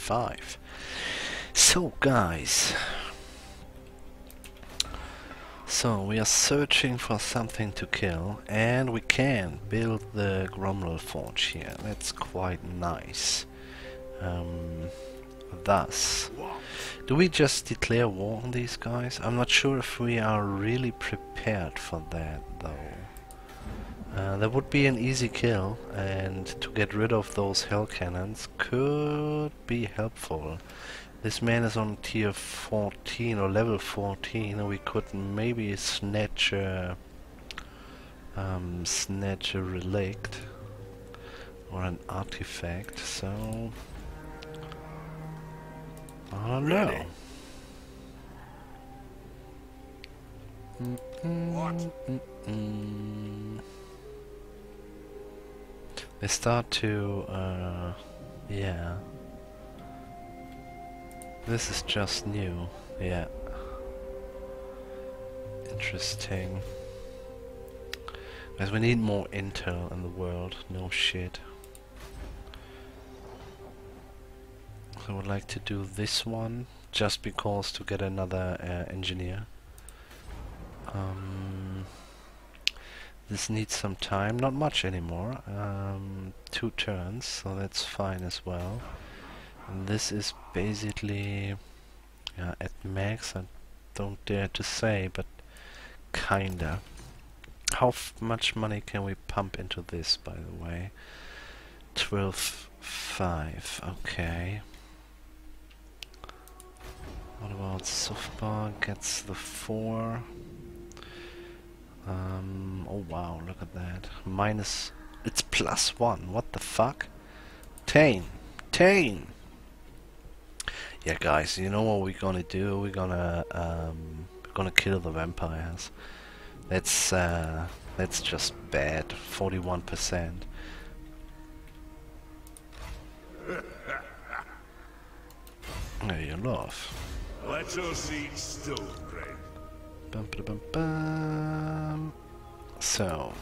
25. So guys, so we are searching for something to kill and we can build the Gromril Forge here. That's quite nice. Um, thus, do we just declare war on these guys? I'm not sure if we are really prepared for that though. Uh, that would be an easy kill, and to get rid of those hell cannons could be helpful. This man is on tier 14 or level 14, and we could maybe snatch a um, snatch a relict or an artifact. So I don't know. Mm -mm, What? Mm they start to, uh, yeah. This is just new, yeah. Interesting. As we need more intel in the world, no shit. I would like to do this one, just because to get another uh, engineer. Um, this needs some time, not much anymore. Um, two turns, so that's fine as well. And this is basically yeah, at max, I don't dare to say, but kinda. How much money can we pump into this, by the way? 12.5, okay. What about Zhufbar gets the 4? Um, oh wow, look at that. Minus, it's plus one. What the fuck? Thane, Thane. Yeah, guys, you know what we're gonna do? We're gonna um, we're gonna kill the vampires. That's uh, that's just bad. Forty-one percent. There you laugh. Let your eat stone bread. Bum, ba, bum, bum. So,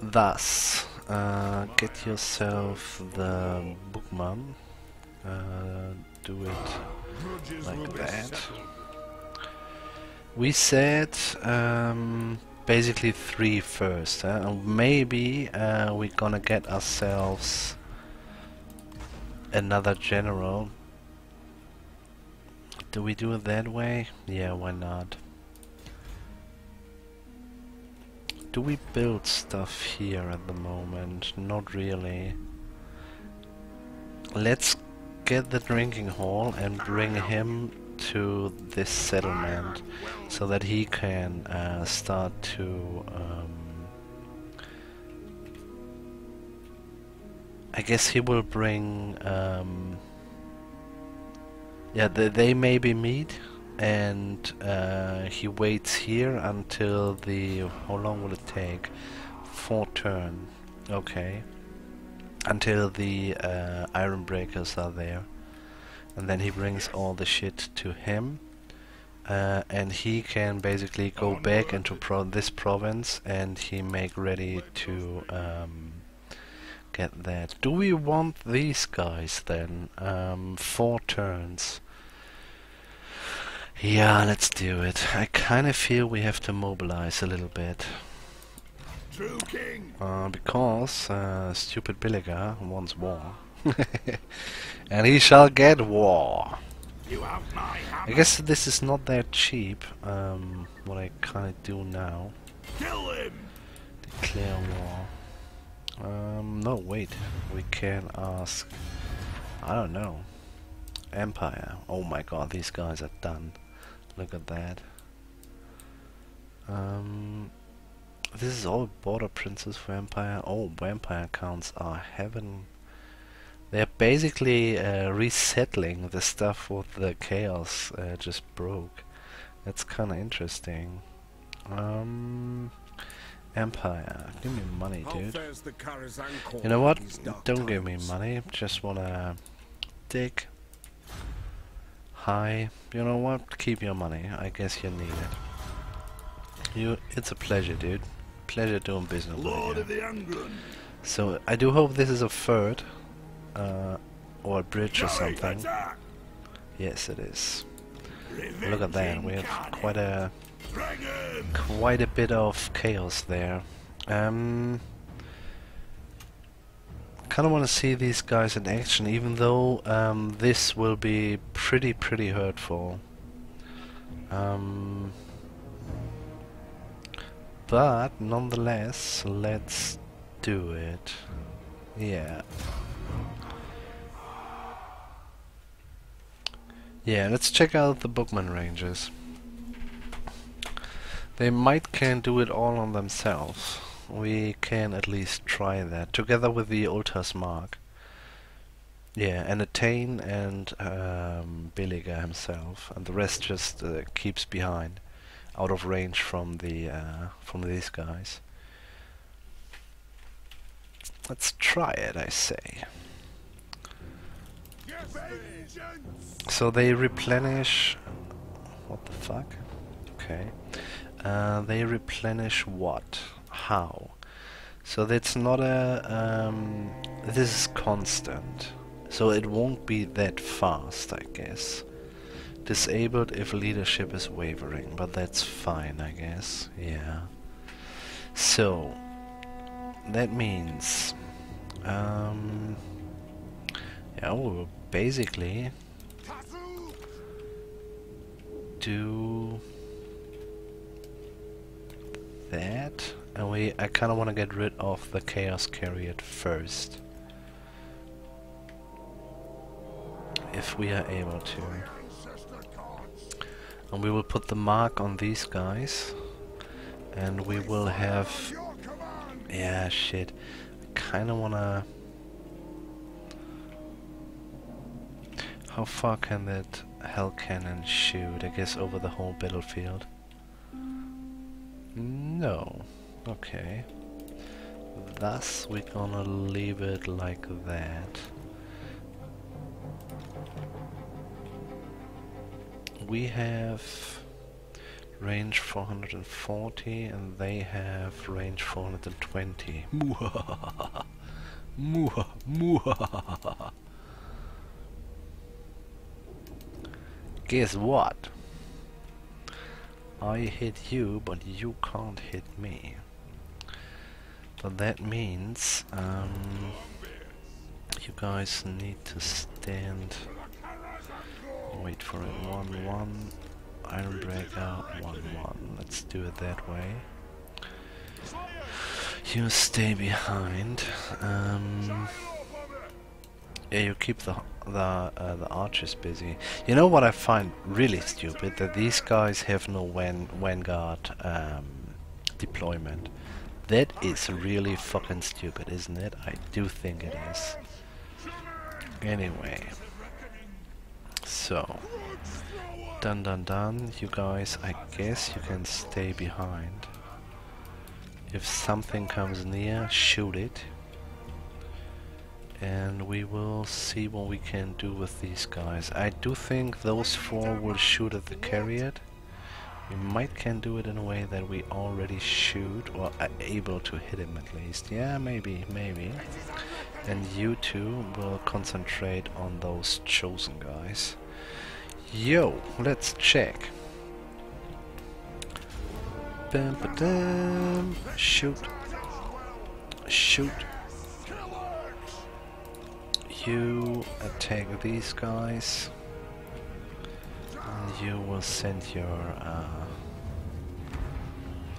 thus, uh, get yourself the Bugman. Uh, do it like that. We said um, basically three first. And maybe uh, we're gonna get ourselves another general. Do we do it that way? Yeah, why not? Do we build stuff here at the moment? Not really. Let's get the drinking hall and bring him to this settlement so that he can uh, start to um, I guess he will bring um, yeah they, they maybe meet and uh, he waits here until the how long will it take four turn okay until the uh, iron breakers are there and then he brings all the shit to him uh, and he can basically go back into pro this province and he make ready to um, get that. Do we want these guys then? Um, four turns. Yeah, let's do it. I kind of feel we have to mobilize a little bit. True king. Uh, because uh, stupid Belegar wants war. and he shall get war. You have my. I guess this is not that cheap, um, what I kind of do now. Kill him. Declare war. Um, no, wait. We can ask... I don't know. Empire. Oh my god, these guys are done. Look at that. Um, this is all border princes for Empire. Oh, vampire counts are heaven. They're basically uh, resettling the stuff what the chaos uh, just broke. That's kind of interesting. Um, Empire, give me money, dude. fares the Karazhan court You know what? Don't give me money. Just wanna dig. Hi. You know what? Keep your money. I guess you need it. You. It's a pleasure, dude. Pleasure doing business with Lord you. of the. So I do hope this is a third, uh, or a bridge or something. Yes, it is. Look at that. We have quite a quite a bit of chaos there. Um, kind of want to see these guys in action, even though um, this will be pretty pretty hurtful. Um, but nonetheless, let's do it. Yeah. Yeah, let's check out the Bugman ranges. They might can do it all on themselves. We can at least try that, together with the Ultas Mark. Yeah, and Attain and um, Belegar himself, and the rest just uh, keeps behind, out of range from the uh, from these guys. Let's try it, I say. So they replenish. What the fuck? Okay. Uh, they replenish what? How? So that's not a. Um, this is constant. So it won't be that fast, I guess. Disabled if leadership is wavering, but that's fine, I guess. Yeah. So that means. Um, yeah, we'll basically do that and we I kinda wanna get rid of the chaos chariot first. If we are able to. And we will put the mark on these guys. And we will have yeah shit. I kinda wanna how far can that hell cannon shoot I guess over the whole battlefield? No. Okay. Thus we're gonna leave it like that. We have range 440 and they have range 420. Muhahaha. Muha muhahaha. Guess what? I hit you, but you can't hit me. But that means um, you guys need to stand. Wait for it. One one. Iron breaker. One one. Let's do it that way. You stay behind. Um, yeah, you keep the the uh, the archers busy. You know what I find really stupid that these guys have no van vanguard um, deployment. That is really fucking stupid, isn't it? I do think it is. Anyway, so done done done. You guys, I guess you can stay behind. If something comes near, shoot it and we will see what we can do with these guys. I do think those four will shoot at the chariot. We might can do it in a way that we already shoot, or are able to hit him at least. Yeah, maybe, maybe. And you two will concentrate on those chosen guys. Yo, let's check. Bam, ba, dam. Shoot. Shoot you attack these guys you will send your uh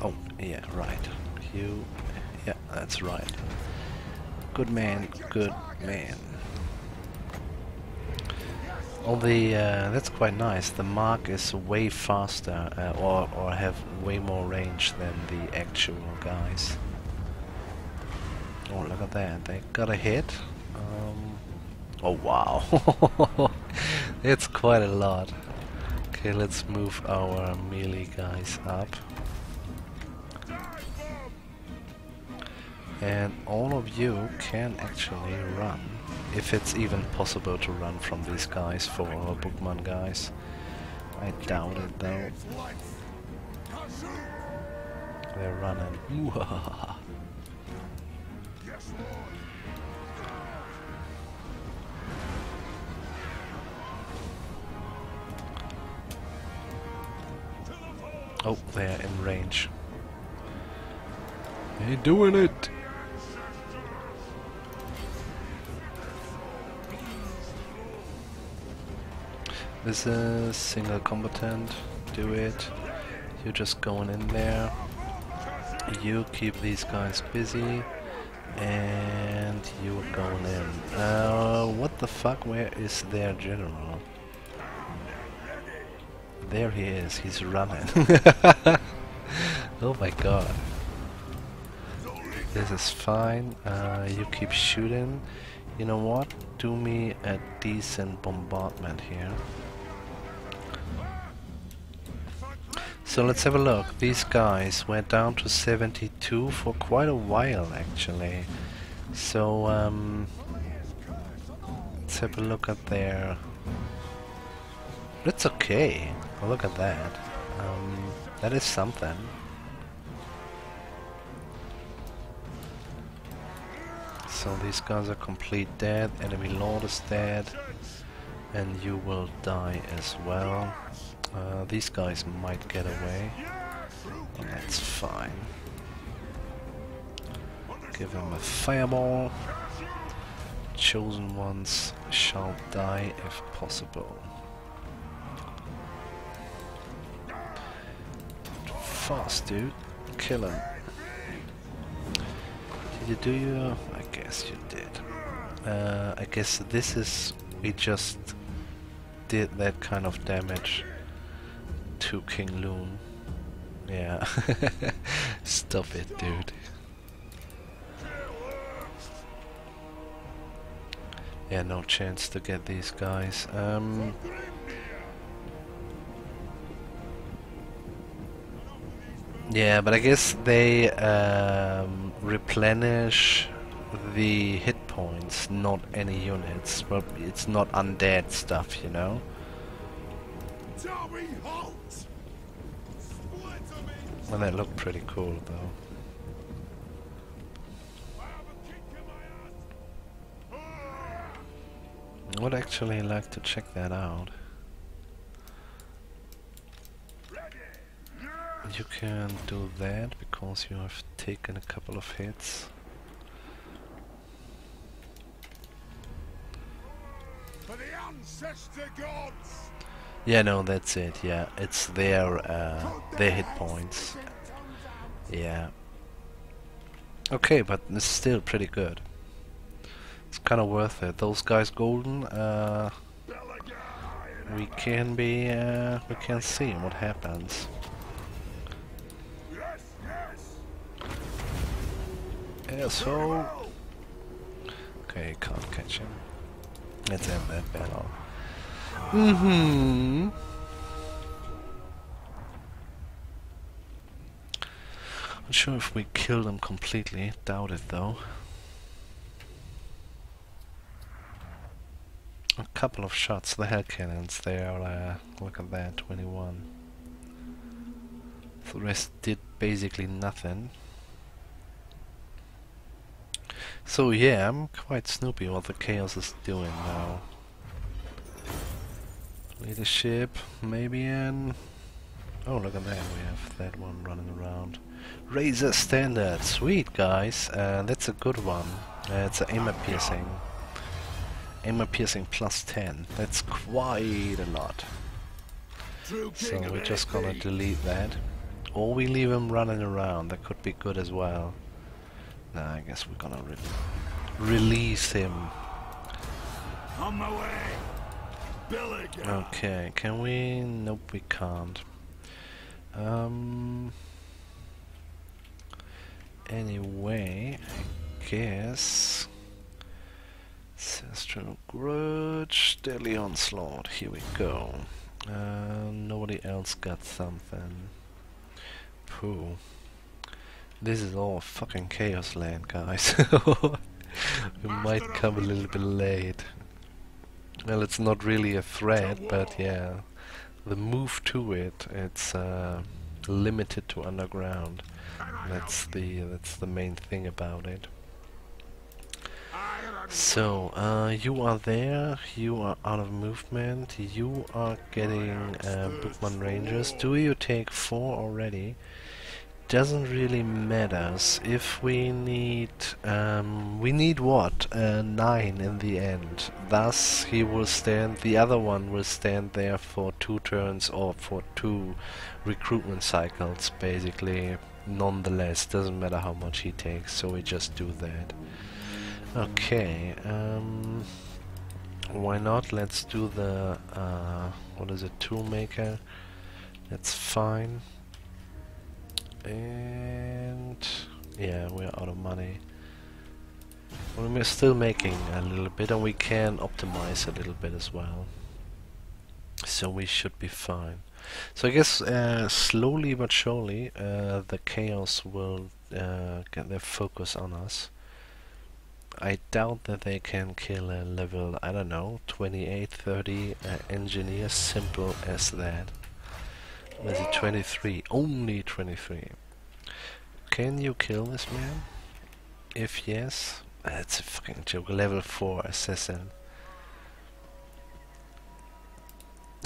oh yeah right. You yeah that's right. Good man good man. All the uh, that's quite nice. The mark is way faster uh, or, or have way more range than the actual guys. Oh look at that. They got a hit. Um, Oh wow, it's quite a lot. Okay, let's move our melee guys up. And all of you can actually run, if it's even possible to run from these guys for our Bugman guys. I doubt it though. They're running. Oh, they're in range. They're doing it! This is single combatant. Do it. You're just going in there. You keep these guys busy. And you're going in. Uh, what the fuck? Where is their general? There he is. He's running. oh my god. This is fine. Uh, you keep shooting. You know what? Do me a decent bombardment here. So let's have a look. These guys went down to 72 for quite a while actually. So um, let's have a look at their... That's okay. Look at that. Um, that is something. So these guys are complete dead, enemy lord is dead, and you will die as well. Uh, these guys might get away. And that's fine. Give him a fireball. Chosen ones shall die if possible. Fast, dude. Kill him. Did you do your... I guess you did. Uh, I guess this is... We just did that kind of damage to King Loon. Yeah. Stop it, dude. Yeah, no chance to get these guys. Um, yeah, but I guess they um, replenish the hit points, not any units. But it's not undead stuff, you know? Darby, halt! Split 'em Well, that looked pretty cool, though. I have a kick in my ass! I would actually like to check that out. You can do that because you have taken a couple of hits. For the ancestor gods! Yeah, no, that's it. Yeah, it's their uh, their hit points. Yeah. Okay, but it's still pretty good. It's kind of worth it. Those guys golden. Uh, we can be. Uh, we can see what happens. Asshole. Okay, can't catch him. Let's end that battle. Mm-hmm. Not sure if we kill them completely. Doubt it though. A couple of shots. The hell cannons. They are. Uh, look at that. 21. The rest did basically nothing. So yeah, I'm quite snoopy what the chaos is doing now. Leadership, maybe an... Oh look at that, we have that one running around. Razor Standard, sweet guys, uh, that's a good one. Uh, it's an armor piercing. Armor piercing plus 10, that's quite a lot. So we're just gonna delete that. Or we leave him running around, that could be good as well. Nah, I guess we're gonna re release him. On my way! Okay, can we? Nope, we can't. Um. Anyway, I guess. Ancestral Grudge, Deadly Onslaught, here we go. Uh, nobody else got something. Pooh. This is all fucking Chaos Land, guys. we might come a little bit late. Well, it's not really a threat, but yeah, the move to it, it's uh, limited to underground. That's the that's the main thing about it. So, uh, you are there, you are out of movement, you are getting uh, Bugman Rangers. Do you take four already? Doesn't really matter. If we need, um, we need what? Uh, nine in the end. Thus, he will stand, the other one will stand there for two turns or for two recruitment cycles, basically. Nonetheless, doesn't matter how much he takes, so we just do that. Okay, um, why not? Let's do the, uh, what is it, toolmaker. That's fine. And, yeah, we're out of money. We're still making a little bit and we can optimize a little bit as well. So we should be fine. So I guess uh, slowly but surely uh, the chaos will uh, get their focus on us. I doubt that they can kill a level, I don't know, 28, 30 uh, engineer, simple as that. Was it 23? Only 23. Can you kill this man? If yes, that's a fucking joke. Level 4 assassin.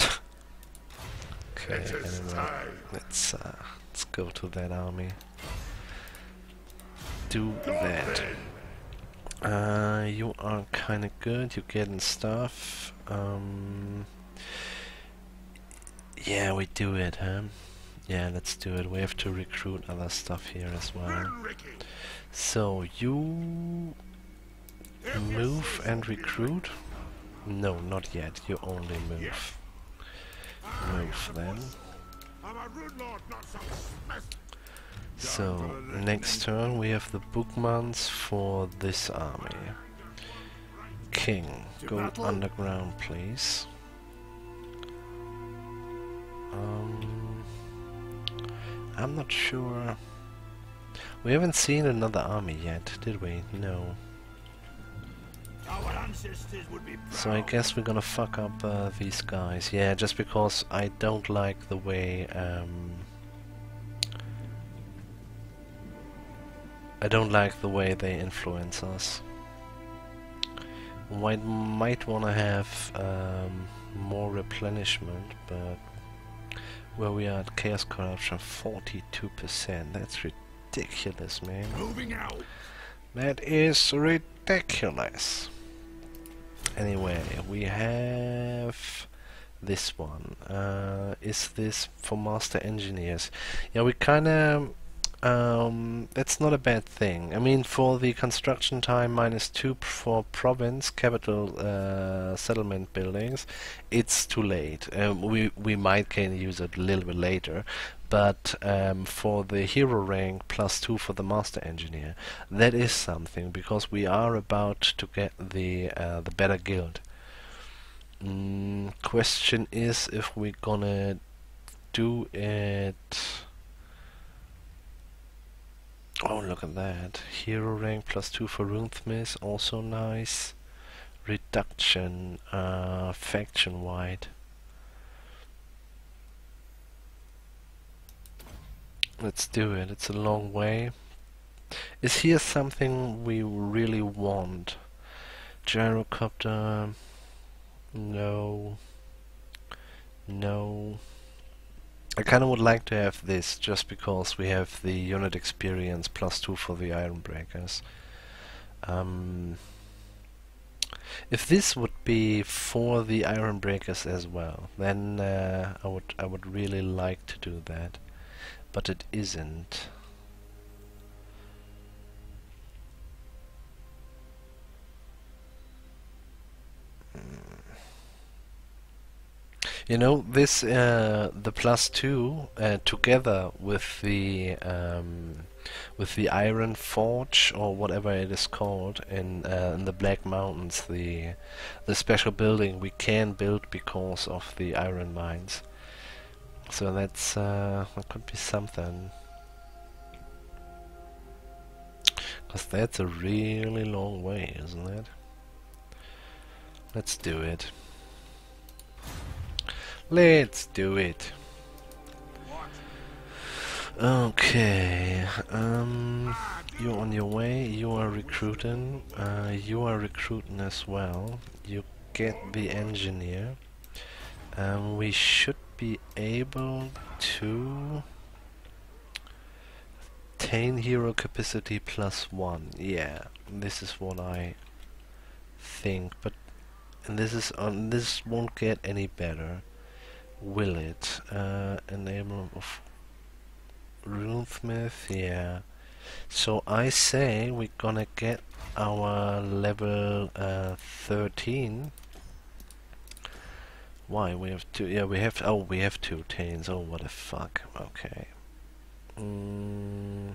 okay, anyway, let's, uh, let's go to that army. Do that. Uh, you are kind of good. You're getting stuff. Um, yeah, we do it, huh? Yeah, let's do it. We have to recruit other stuff here as well. So you move and recruit? No, not yet. You only move. Move then. So, next turn we have the Bugmans for this army. King, go underground please. Um, I'm not sure. We haven't seen another army yet, did we? No. So I guess we're gonna fuck up uh, these guys. Yeah, just because I don't like the way um, I don't like the way they influence us. We might want to have um, more replenishment, but where we are at Chaos Corruption 42%, that's ridiculous, man. Moving out. That is ridiculous. Anyway, we have this one. Uh, is this for Master Engineers? Yeah, we kind of um, that's not a bad thing. I mean, for the construction time minus two for province capital uh, settlement buildings, it's too late. Um, we we might can use it a little bit later, but um, for the hero rank plus two for the master engineer, that is something because we are about to get the uh, the better guild. Mm, question is if we're gonna do it Oh, look at that. Hero rank plus 2 for Runesmith, also nice. Reduction, uh, faction wide. Let's do it, it's a long way. Is here something we really want? Gyrocopter... No... No... I kind of would like to have this just because we have the unit experience plus 2 for the Iron Breakers. Um, if this would be for the Iron Breakers as well, then uh, I would I would really like to do that, but it isn't. You know, this uh, the plus two uh, together with the um, with the Iron Forge or whatever it is called in uh, in the Black Mountains, the the special building we can build because of the iron mines. So that's uh, that could be something. Cause that's a really long way, isn't it? Let's do it. Let's do it. Okay, um, you're on your way, you are recruiting, uh, you are recruiting as well. You get the engineer. Um, we should be able to attain hero capacity plus one. Yeah, this is what I think, but this is on this won't get any better, will it? Uh, enable of runesmith, yeah. So I say we're gonna get our level uh, 13. Why we have two? Yeah, we have. Oh, we have two Thanes. Oh, what the fuck? Okay. Mm,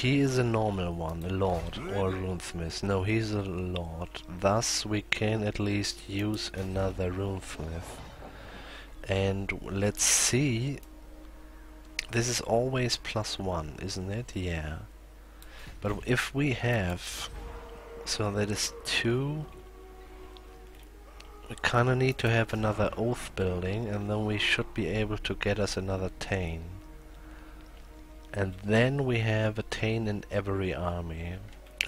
he is a normal one, a lord or a runesmith. No, he's a lord. Thus, we can at least use another runesmith. And let's see. This is always plus one, isn't it? Yeah. But if we have, so that is two. We kinda need to have another oath building, and then we should be able to get us another Thane. And then we have a Thane in every army.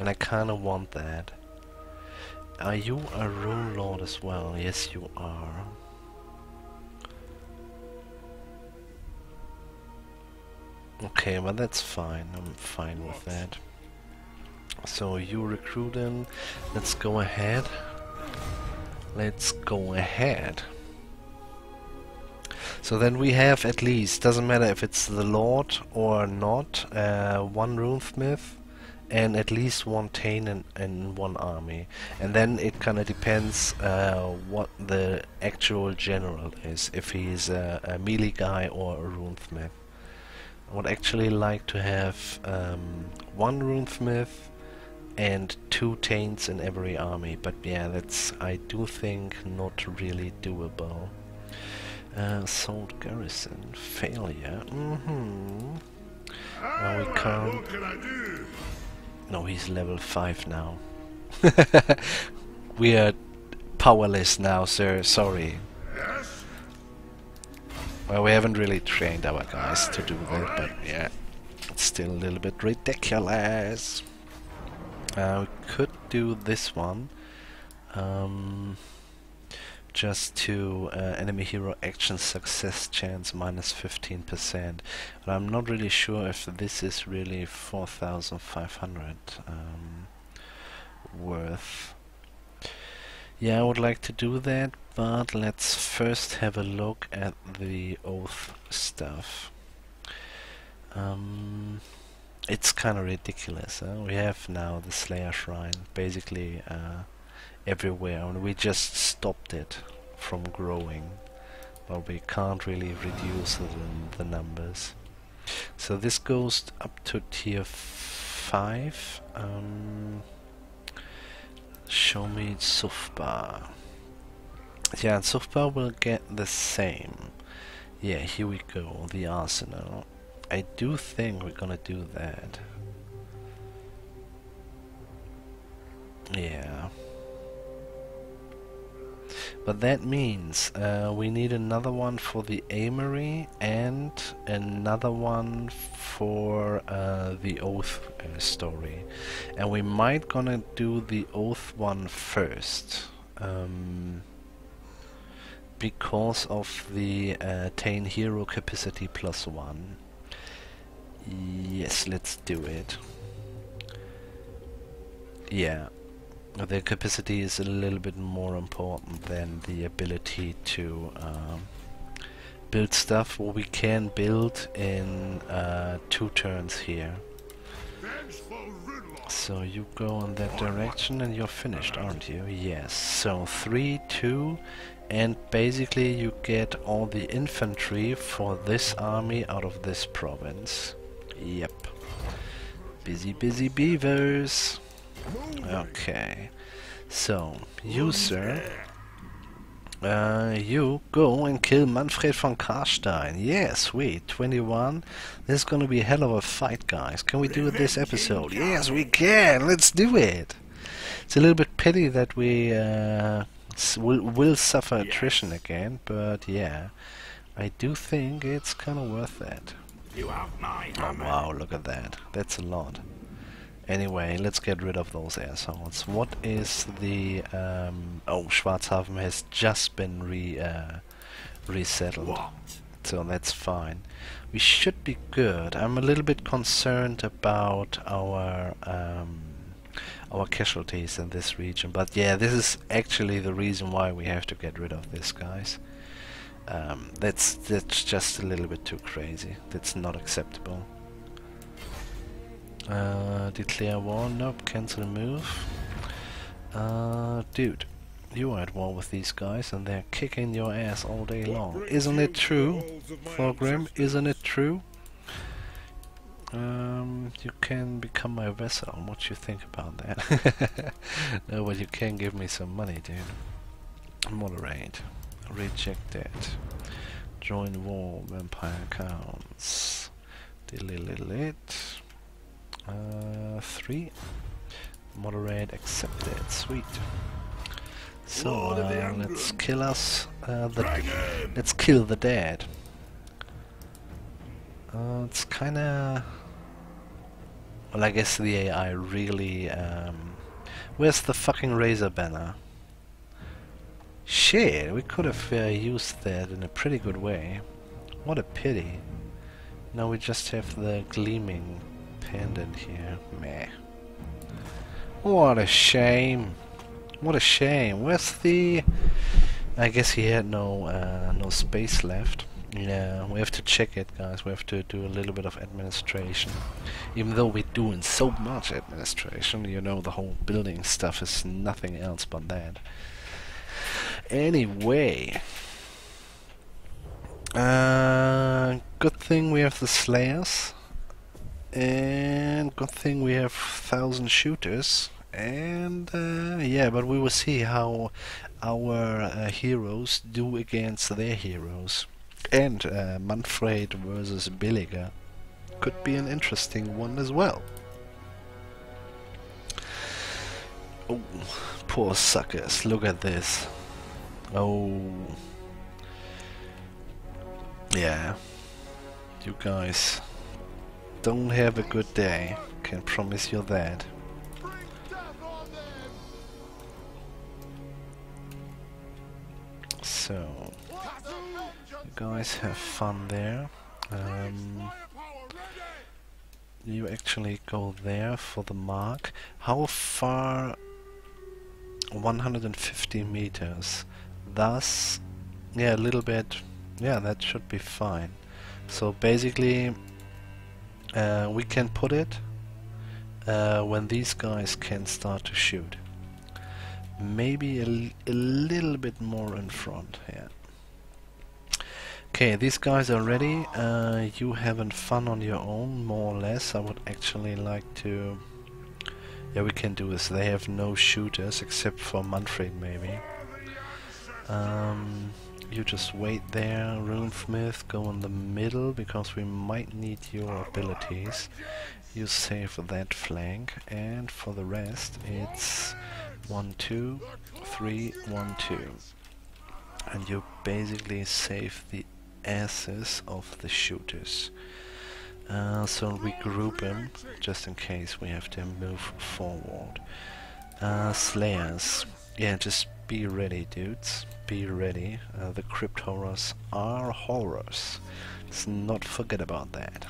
And I kinda want that. Are you a rune lord as well? Yes, you are. Okay, well that's fine. I'm fine with that. So you recruit him. Let's go ahead. Let's go ahead. So then we have at least, doesn't matter if it's the Lord or not, uh, one runesmith and at least one Thane in, in one army. And then it kind of depends uh, what the actual general is, if he's a, a melee guy or a runesmith. I would actually like to have um, one runesmith and two taints in every army, but yeah, that's I do think not really doable. Uh, Garrison, failure. Mm-hmm. We can't. What can I do? No, he's level five now. we are powerless now, sir. Sorry. Yes? Well, we haven't really trained our guys to do that, but yeah, it's still a little bit ridiculous. Uh, we could do this one. Um, just to uh, enemy hero action success chance minus 15%. But I'm not really sure if this is really 4,500 um, worth. Yeah, I would like to do that, but let's first have a look at the oath stuff. Um, it's kind of ridiculous. Huh? We have now the Slayer Shrine basically uh, everywhere, and we just stopped it from growing. But we can't really reduce the, the numbers. So this goes up to tier 5. Um, show me Zhufbar. Yeah, Zhufbar will get the same. Yeah, here we go, the arsenal. I do think we're gonna do that. Yeah. But that means uh, we need another one for the Amory and another one for uh, the Oath uh, story. And we might gonna do the Oath one first. Um, because of the uh, Thane Hero capacity plus one. Yes, let's do it. Yeah, the capacity is a little bit more important than the ability to um, build stuff. What we can build in uh, two turns here. So you go in that direction and you're finished, aren't you? Yes. So 3, 2, and basically you get all the infantry for this army out of this province. Yep. Busy, busy beavers. Okay. So, you, sir, uh, you go and kill Manfred von Karstein. Yeah, sweet. 21. This is gonna be a hell of a fight, guys. Can we do it this episode? Yes, we can. Let's do it. It's a little bit pity that we uh, will, will suffer attrition again, but yeah. I do think it's kind of worth that. You have my Oh wow, look at that. That's a lot. Anyway, let's get rid of those assholes. What is the... Um, oh, Schwarzhafen has just been re, uh, resettled. What? So that's fine. We should be good. I'm a little bit concerned about our... Um, our casualties in this region. But yeah, this is actually the reason why we have to get rid of this, guys. Um, that's that's just a little bit too crazy. That's not acceptable. Uh, declare war? Nope. Cancel move. Uh, dude, you are at war with these guys, and they're kicking your ass all day long. Isn't it true, Thorgrim? Isn't it true? Um, you can become my vessel. What do you think about that? no, but you can give me some money, dude. Moderate. Reject it. Join war. Vampire accounts. Delete. Uh, three. Moderate. Accept it. Sweet. So uh, let's kill us. Uh, let's kill the dead. Uh, it's kind of. Well, I guess the AI really. Um, where's the fucking razor banner? Shit, we could have uh, used that in a pretty good way. What a pity. Now we just have the gleaming pendant here. Meh. What a shame. What a shame. Where's the... I guess he had no uh, no space left. Yeah, we have to check it, guys. We have to do a little bit of administration. Even though we're doing so much administration, you know, the whole building stuff is nothing else but that. Anyway, uh, good thing we have the Slayers, and good thing we have thousand shooters, and uh, yeah, but we will see how our uh, heroes do against their heroes. And uh, Manfred versus Belegar could be an interesting one as well. Oh, poor suckers, look at this. Oh. Yeah. You guys don't have a good day. Can promise you that. So, you guys have fun there. Um, you actually go there for the mark. How far? 150 meters. Thus, yeah, a little bit. Yeah, that should be fine. So basically, uh, we can put it uh, when these guys can start to shoot. Maybe a, a little bit more in front here. Okay, these guys are ready. Uh, you having fun on your own, more or less. I would actually like to. Yeah, we can do this. They have no shooters except for Manfred, maybe. Um, you just wait there, Runesmith. Go in the middle because we might need your abilities. You save that flank, and for the rest, it's one, two, three, one, two, and you basically save the asses of the shooters. Uh, so we group them just in case we have to move forward. Uh, Slayers, yeah, just be ready, dudes. Be ready. Uh, the crypt horrors are horrors. Let's not forget about that.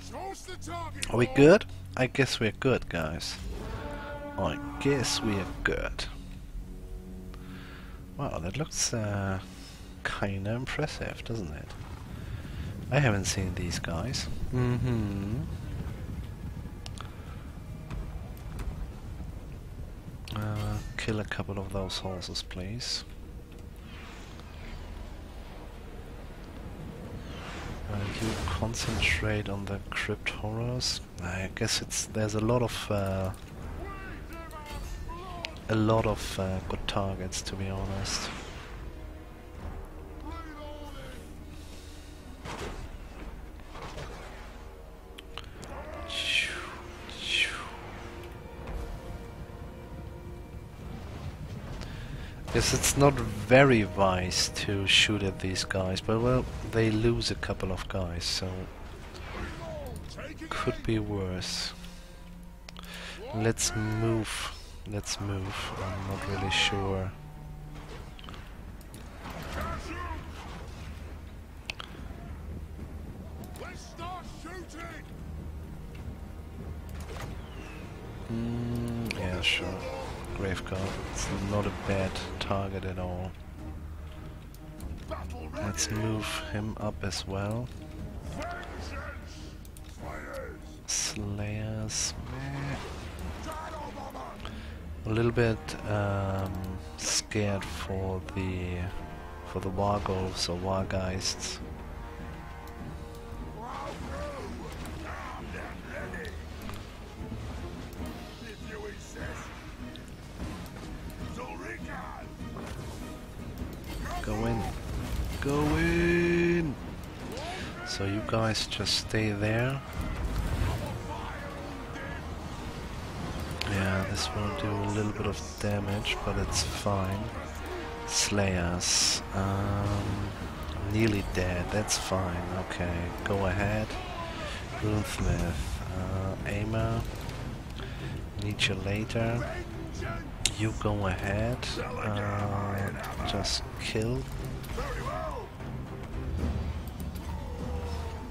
Are we good? I guess we're good, guys. I guess we're good. Wow, that looks uh, kinda impressive, doesn't it? I haven't seen these guys. Mm-hmm. Uh, kill a couple of those horses, please. Uh, you concentrate on the crypt horrors. I guess it's there's a lot of uh, a lot of uh, good targets to be honest. Yes, it's not very wise to shoot at these guys, but well, they lose a couple of guys, so could be worse. Let's move. Let's move. I'm not really sure. Mm, yeah, sure. Graveguard. It's not a bad target at all. Let's move him up as well. Slayers. A little bit um, scared for the for the Wargolfs or Vargheists. If guys just stay there. Yeah, this will do a little bit of damage, but it's fine. Slayers. Um, nearly dead, that's fine. Okay, go ahead. Runesmith. Uh, Aimer. Need you later. You go ahead. Uh, just kill.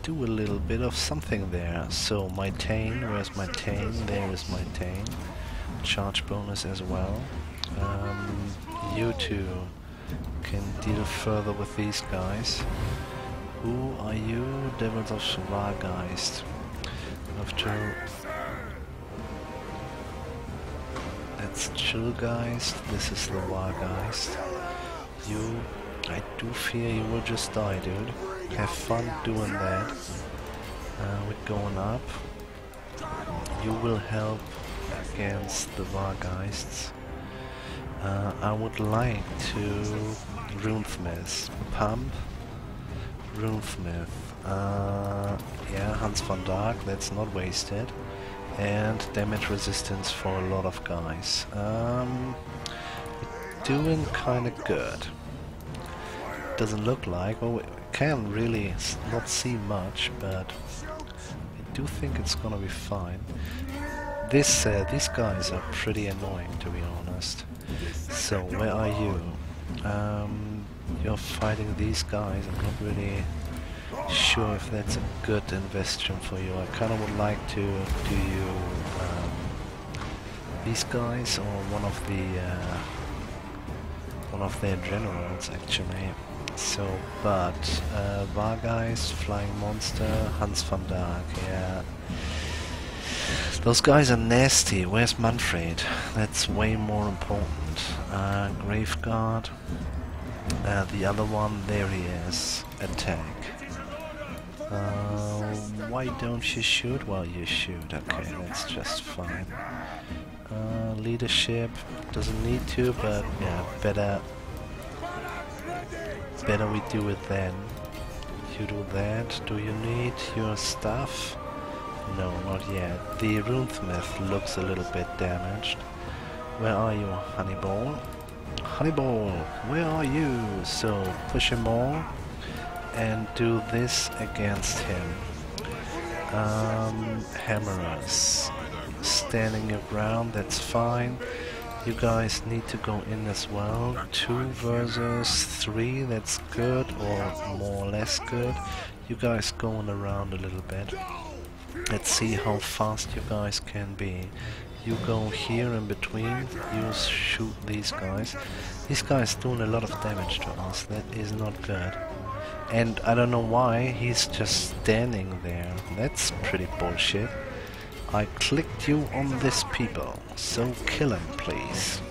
Do a little bit of something there. So my Thane, where's my Thane? There is my Thane. Charge bonus as well. Um, you two can deal further with these guys. Who are you? Devils of Schwargeist. Have to That's Chillgeist, this is the Vargheist. You, I do fear you will just die, dude. Have fun doing that. Uh, we're going up. You will help against the Vargheists. Uh, I would like to Runesmith. Pump. Runesmith. Uh, yeah, Hans von Dark, that's not wasted and damage resistance for a lot of guys. Um, doing kind of good. Doesn't look like, well, we can really not see much, but I do think it's gonna be fine. This, uh, these guys are pretty annoying, to be honest. So, where are you? Um, you're fighting these guys. I'm not really sure if that's a good investment for you. I kind of would like to do you um, these guys or one of the uh, one of their generals actually. So, but uh, Vargheist, Flying Monster, Hans van Dark, yeah. Those guys are nasty. Where's Mannfred? That's way more important. Uh, Graveguard. Uh, the other one, there he is. Attack. Uh, why don't you shoot while you shoot? Okay, that's just fine. Uh, leadership doesn't need to, but yeah, better better we do it then. You do that. Do you need your stuff? No, not yet. The Runesmith looks a little bit damaged. Where are you, Honeyball? Honeyball, where are you? So push him all and do this against him. Um, hammerers. Standing around, that's fine. You guys need to go in as well. Two versus three, that's good, or more or less good. You guys going around a little bit. Let's see how fast you guys can be. You go here in between, you shoot these guys. These guys doing a lot of damage to us, that is not good. And I don't know why, he's just standing there. That's pretty bullshit. I clicked you on this people, so kill him please.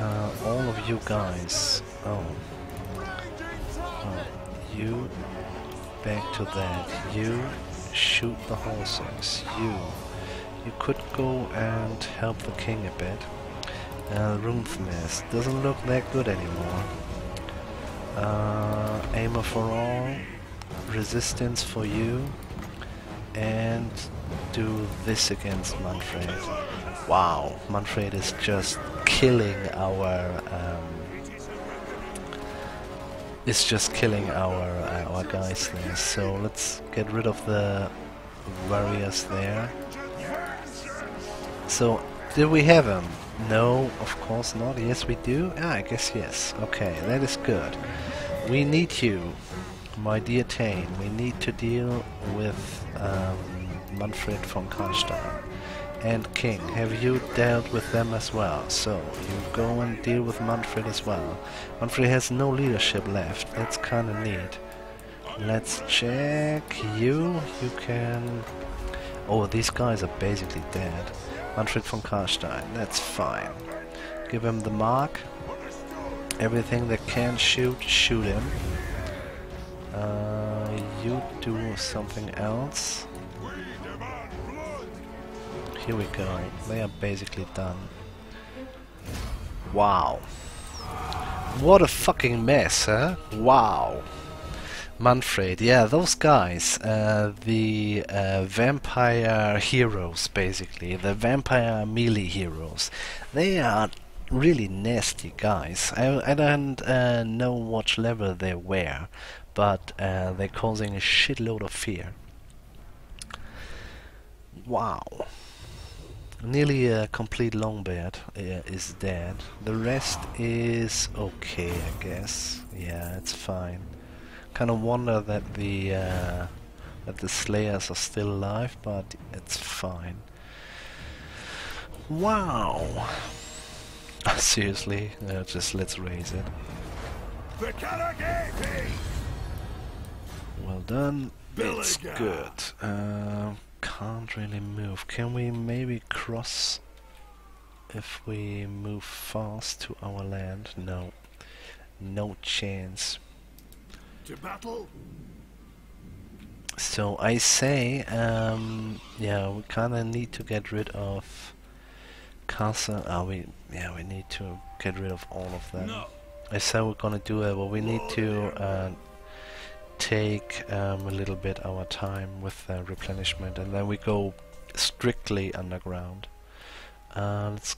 Uh, all of you guys. Oh. oh. You back to that. You shoot the horses. You. You could go and help the king a bit. Uh, Runesmith doesn't look that good anymore. Uh, Aimer for all. Resistance for you. And do this against Mannfred. Wow, Mannfred is just killing our um, just killing our uh, our guys there. So let's get rid of the warriors there. So do we have him? No, of course not. Yes, we do. Ah, I guess yes. Okay, that is good. We need you, my dear Thane. We need to deal with um, Mannfred von Carstein and King. Have you dealt with them as well? So, you go and deal with Mannfred as well. Mannfred has no leadership left. That's kinda neat. Let's check you. You can... Oh, these guys are basically dead. Mannfred von Carstein. That's fine. Give him the mark. Everything that can shoot, shoot him. Uh, you do something else. Here we go. They are basically done. Wow. What a fucking mess, huh? Wow. Mannfred, yeah, those guys, uh, the uh, vampire heroes, basically, the vampire melee heroes, they are really nasty guys. I, I don't uh, know what level they were, but uh, they're causing a shitload of fear. Wow. Nearly a complete longbeard uh, is dead. The rest is okay, I guess. Yeah, it's fine. Kind of wonder that the uh, that the Slayers are still alive, but it's fine. Wow. Seriously, uh, just let's raise it. The! Well done. It's good. Uh, can't really move. Can we maybe cross if we move fast to our land? No. No chance. To battle? So I say, um, yeah, we kind of need to get rid of castle. Ah, we, yeah, we need to get rid of all of them. No. I said we're gonna do it, but we need to uh, take um, a little bit our time with uh, replenishment, and then we go strictly underground. Uh, let's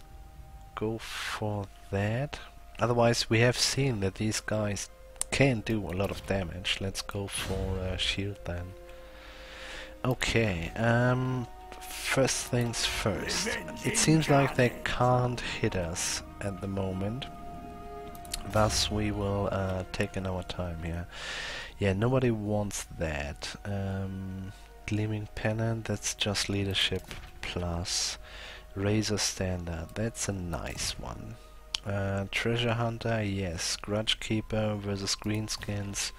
go for that. Otherwise, we have seen that these guys can do a lot of damage. Let's go for uh, shield then. Okay. Um. First things first. It seems like they can't hit us at the moment. Thus, we will uh, take in our time here. Yeah, nobody wants that. Um, Gleaming Pennant, that's just leadership plus. Razor Standard, that's a nice one. Uh, Treasure Hunter, yes. Grudge Keeper versus Greenskins,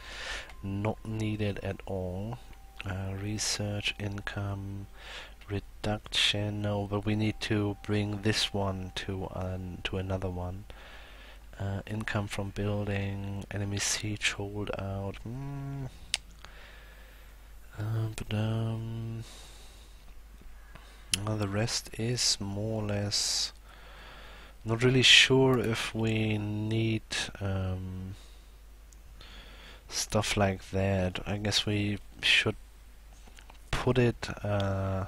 not needed at all. Uh, research income reduction, no, but we need to bring this one to an to another one. Uh, income from building, enemy siege holdout. Mm. Uh, but um, well, the rest is more or less. Not really sure if we need um, stuff like that. I guess we should put it. Uh,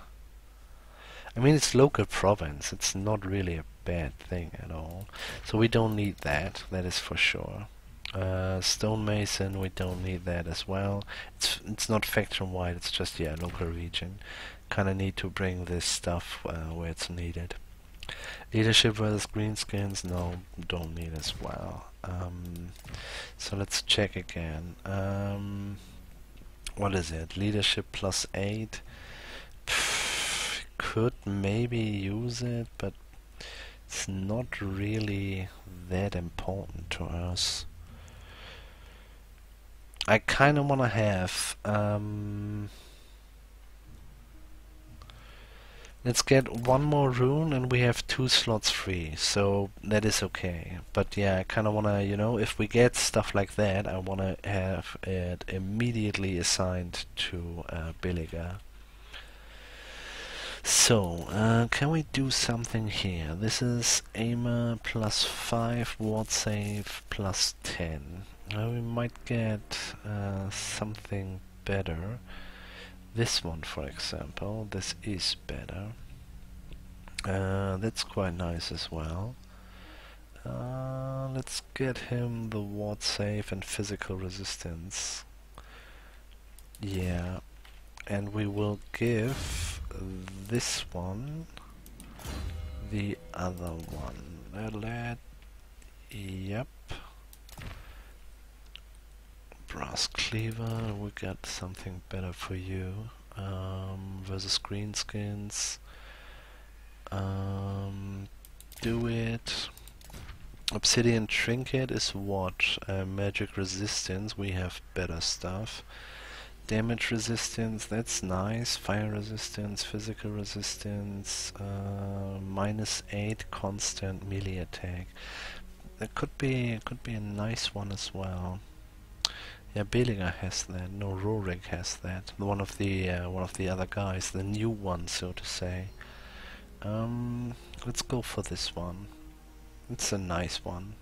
I mean, it's local province. It's not really a bad thing at all. So we don't need that, that is for sure. Uh, stonemason, we don't need that as well. It's, it's not faction-wide, it's just, yeah, local region. Kinda need to bring this stuff uh, where it's needed. Leadership versus greenskins, no, don't need as well. Um, so let's check again. Um, what is it? Leadership plus 8 could maybe use it, but it's not really that important to us. I kind of want to have. Um, let's get one more rune and we have two slots free, so that is okay. But yeah, I kind of want to, you know, if we get stuff like that, I want to have it immediately assigned to uh, Belegar. So, uh, can we do something here? This is aimer plus 5, ward save plus 10. Uh, we might get uh, something better. This one, for example, this is better. Uh, that's quite nice as well. Uh, let's get him the ward save and physical resistance. Yeah, and we will give this one the other one. Let yep. Brass cleaver, we got something better for you. Um, versus green skins. Um, do it. Obsidian Trinket is what? Uh, magic resistance, we have better stuff. Damage resistance, that's nice. Fire resistance, physical resistance, uh, minus 8 constant melee attack. That could be could be a nice one as well. Yeah, Belegar has that. No, Rorik has that. One of the uh, one of the other guys, the new one, so to say. Um, let's go for this one. It's a nice one.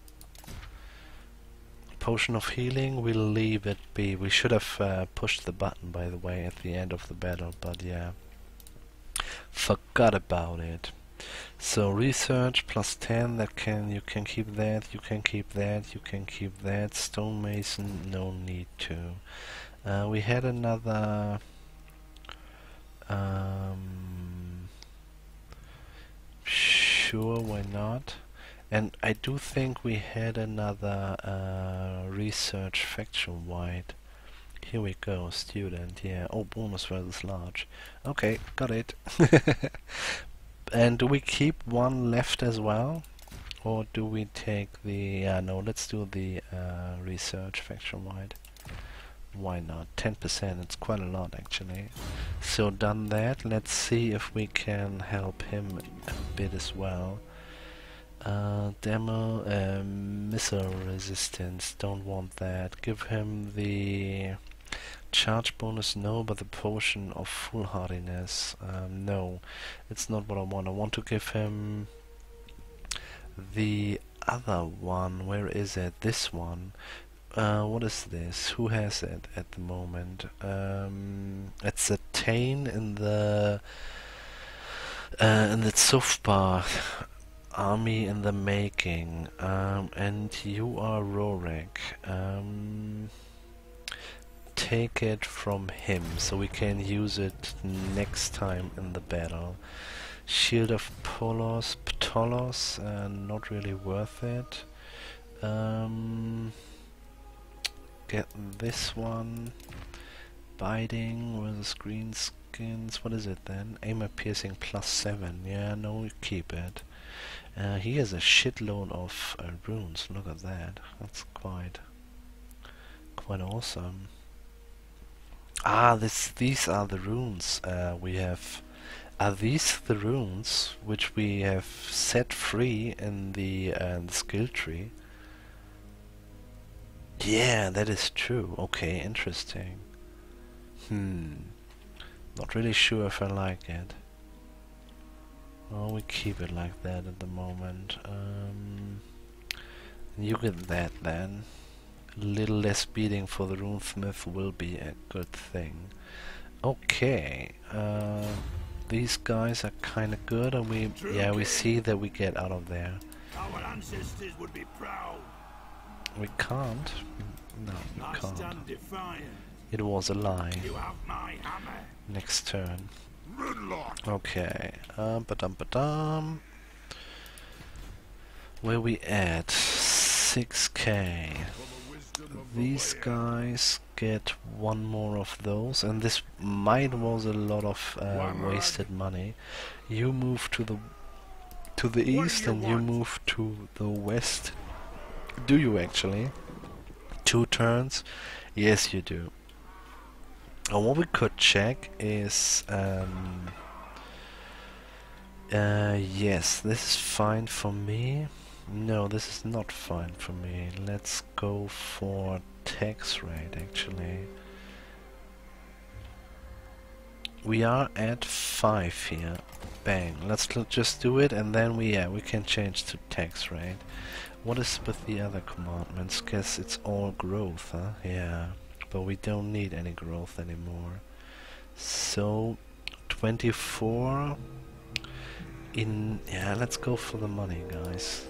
Potion of healing, we'll leave it be. We should have uh, pushed the button, by the way, at the end of the battle, but yeah. Forgot about it. So research plus 10, that can you can keep that, you can keep that, you can keep that. Stonemason, no need to. Uh, we had another... Um, sure, why not? And I do think we had another uh, research faction wide. Here we go, student, yeah. Oh, bonus versus large. Okay, got it. and do we keep one left as well? Or do we take the... Uh, no, let's do the uh, research faction wide. Why not? 10%, it's quite a lot actually. So done that, let's see if we can help him a bit as well. Uh, demo uh, missile resistance, don't want that. Give him the charge bonus, no, but the potion of foolhardiness, um, no. It's not what I want. I want to give him the other one. Where is it? This one. Uh, what is this? Who has it at the moment? Um, it's a Thane in the uh, in the Zhufbar army in the making, um, and you are Rorik. Um, take it from him so we can use it next time in the battle. Shield of Polos, Ptolos, uh, not really worth it. Um, get this one. Biting with screen skins. What is it then? Armor piercing plus 7. Yeah, no, keep it. Uh, he has a shitload of uh, runes. Look at that. That's quite, quite awesome. Ah, this. These are the runes uh, we have. Are these the runes which we have set free in the, uh, the skill tree? Yeah, that is true. Okay, interesting. Hmm. Not really sure if I like it. Oh, we keep it like that at the moment. Um, you get that then. A little less speeding for the runesmith will be a good thing. Okay, uh, these guys are kind of good, and we yeah we see that we get out of there. Our ancestors would be proud. We can't. No, we I can't. It was a lie. You have my hammer. Next turn. Okay. Um, ba-dum, ba-dum. Where we at? 6k. These guys get one more of those, and this might was a lot of uh, wasted money. You move to the to the east, and you move to the west. Do you actually? Two turns? Yes, you do. And what we could check is um, uh, yes, this is fine for me. No, this is not fine for me. Let's go for tax rate actually. We are at 5 here. Bang. Let's just do it and then we yeah, we can change to tax rate. What is with the other commandments? Guess it's all growth, huh? Yeah. But we don't need any growth anymore. So 24 in yeah, let's go for the money, guys.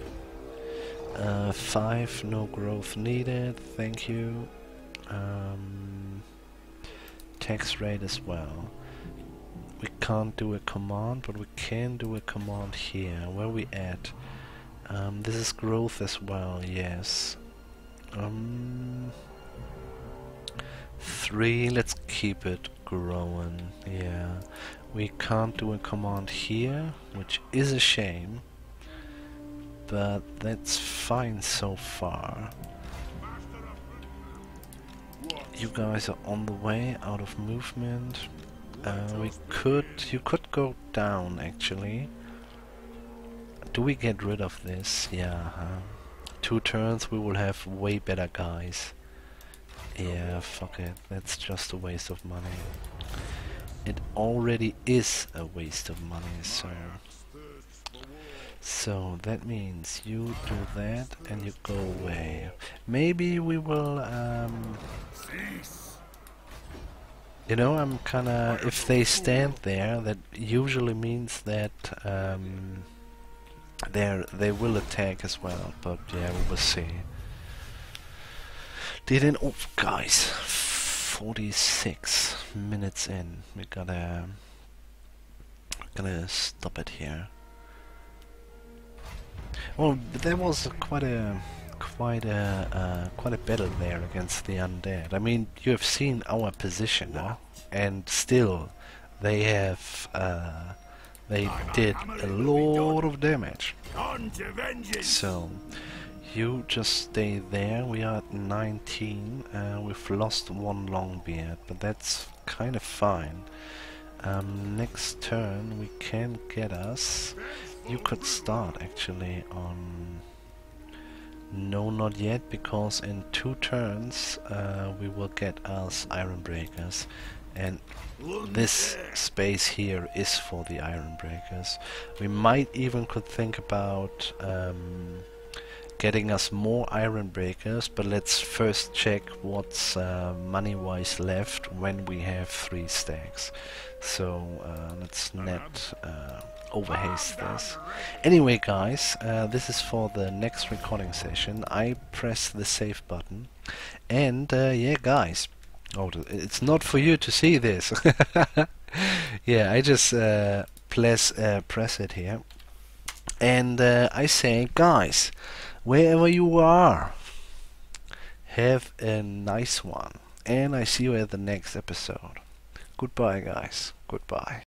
Uh, five, no growth needed. Thank you. Um, tax rate as well. We can't do a command, but we can do a command here. Where we at? Um, this is growth as well. Yes. Um, three. Let's keep it growing. Yeah. We can't do a command here, which is a shame. But that's fine so far. You guys are on the way, out of movement. Uh, we could, you could go down actually. Do we get rid of this? Yeah, huh? Two turns we will have way better guys. Yeah, fuck it, that's just a waste of money. It already is a waste of money, so... So that means you do that and you go away. Maybe we will um, you know, I'm kinda... If they stand there, that usually means that um, they they will attack as well, but yeah, we will see. Didn't... Oh, guys! 46 minutes in. We gotta... Gonna stop it here. Well, there was quite a quite a uh, quite a battle there against the undead. I mean, you have seen our position, and still they have uh, they did a lot of damage. So you just stay there. We are at 19. Uh, we've lost one long beard, but that's kind of fine. Um, next turn we can get us. You could start actually on no, not yet, because in two turns uh, we will get us Iron Breakers. And this space here is for the Iron Breakers. We might even could think about um, getting us more Iron Breakers, but let's first check what's uh, money-wise left when we have three stacks. So uh, let's net uh, overhaste this. Anyway guys, uh, this is for the next recording session. I press the save button and uh, yeah guys, oh it's not for you to see this. yeah, I just uh, press, press it here and I say guys, wherever you are, have a nice one and I see you at the next episode. Goodbye guys, goodbye.